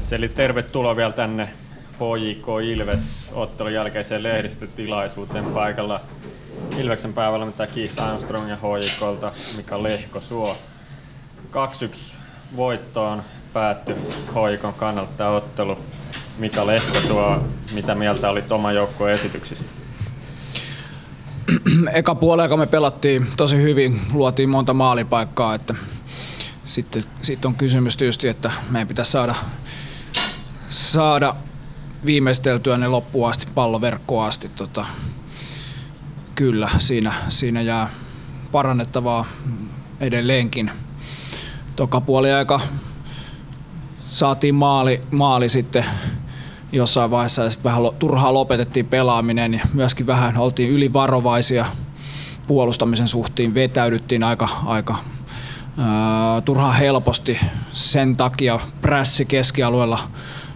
Yes, eli tervetuloa vielä tänne HJK Ilves ottelun jälkeiseen lehdistötilaisuuteen paikalla. Ilveksen päivällä mitä Keith Armstrong ja HJKlta Mika Lehko suo. 2-1 voittoon päättyi HJKn kannalta tämä ottelu. Mika Lehko suo, mitä mieltä oli oman joukkueen esityksistä? Eka puolella me pelattiin tosi hyvin, luotiin monta maalipaikkaa, että sitten, sitten on kysymys tietysti, että meidän pitäisi saada, saada viimeisteltyä ne loppuun asti, palloverkkoon asti. Tota, kyllä, siinä, siinä jää parannettavaa edelleenkin. Toka puoli aika saatiin maali, maali sitten jossain vaiheessa ja sitten vähän turhaa lopetettiin pelaaminen ja myöskin vähän oltiin ylivarovaisia puolustamisen suhtiin, vetäydyttiin aika, aika turhaan helposti. Sen takia prässi keskialueella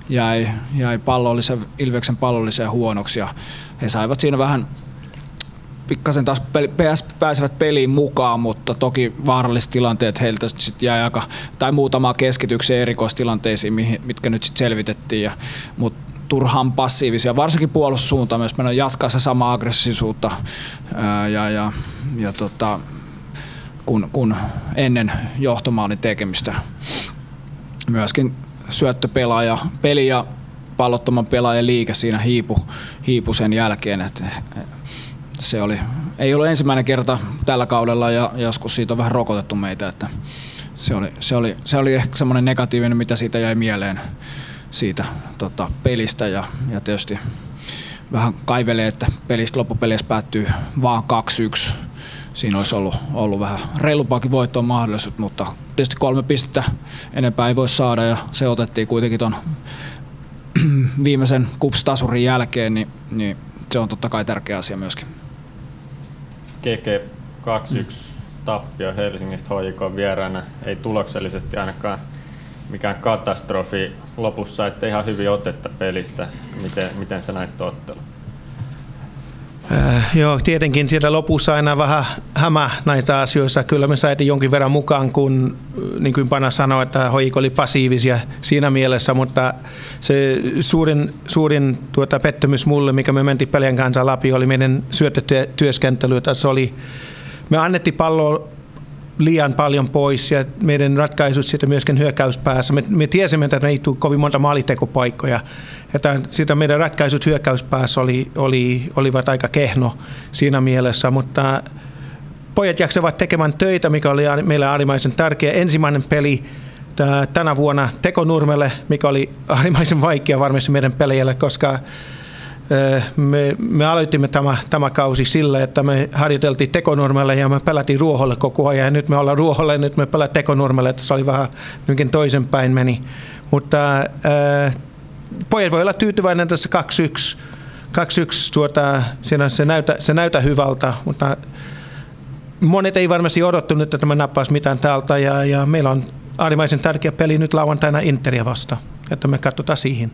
jäi, jäi pallollisen, Ilveksen pallolliseen huonoksi ja he saivat siinä vähän pikkasen taas pääsevät peliin mukaan, mutta toki vaaralliset tilanteet heiltä sitten jäi aika, tai muutama keskityksen erikoistilanteisiin, mitkä nyt sitten selvitettiin, ja, mutta turhan passiivisia, varsinkin puolustussuuntaan myös meidän jatkaa se sama aggressiivisuutta ää, ja, ja, ja tota, kun, kun ennen johtomaalin tekemistä. Myöskin syöttöpelaaja, peli ja pallottoman pelaajan liike siinä hiipu, hiipu sen jälkeen. Että se oli, ei ollut ensimmäinen kerta tällä kaudella ja joskus siitä on vähän rokotettu meitä. Että se, oli, se, oli, se oli ehkä semmoinen negatiivinen, mitä siitä jäi mieleen siitä tota, pelistä ja, ja tietysti vähän kaivelee, että pelistä loppupeleissä päättyy vaan 2-1 siinä olisi ollut, ollut vähän reilumpaakin voittoon mahdollisuus, mutta tietysti kolme pistettä enempää ei voi saada ja se otettiin kuitenkin tuon viimeisen kupstasurin jälkeen, niin, niin se on totta kai tärkeä asia myöskin. Keke 2-1 mm. tappio Helsingistä HJK vieraana, ei tuloksellisesti ainakaan mikään katastrofi lopussa, että ihan hyvin otetta pelistä. Miten, miten sä näit ottelun? Äh, joo, tietenkin siellä lopussa aina vähän hämä näistä asioissa. Kyllä me saitiin jonkin verran mukaan, kun niin kuin Pana sanoi, että hoik oli passiivisia siinä mielessä, mutta se suurin, suurin tuota pettymys mulle, mikä me mentiin pelien kanssa läpi, oli meidän syöttötyöskentely. Se oli, me annettiin palloa liian paljon pois ja meidän ratkaisut sitten myöskin hyökkäyspäässä. Me, me tiesimme, että ei tule kovin monta maalitekopaikkoja. Että sitä meidän ratkaisut hyökkäyspäässä oli, oli, olivat aika kehno siinä mielessä, mutta pojat jaksavat tekemään töitä, mikä oli meille äärimmäisen tärkeä. Ensimmäinen peli tänä vuonna Tekonurmelle, mikä oli äärimmäisen vaikea varmasti meidän peleille, koska me, me aloitimme tämä, tämä kausi sillä, että me harjoiteltiin Tekonurmelle ja me pelätiin Ruoholle koko ajan. Ja nyt me ollaan Ruoholle ja nyt me pelaa Tekonurmelle, että se oli vähän nytkin toisenpäin meni. Mutta äh, pojat voi olla tyytyväinen tässä 2-1. 2-1 tuota, se, näytä, se näytä hyvältä, mutta monet ei varmasti odottunut, että me nappaisi mitään täältä ja, ja meillä on äärimmäisen tärkeä peli nyt lauantaina Interia vasta, että me katsotaan siihen.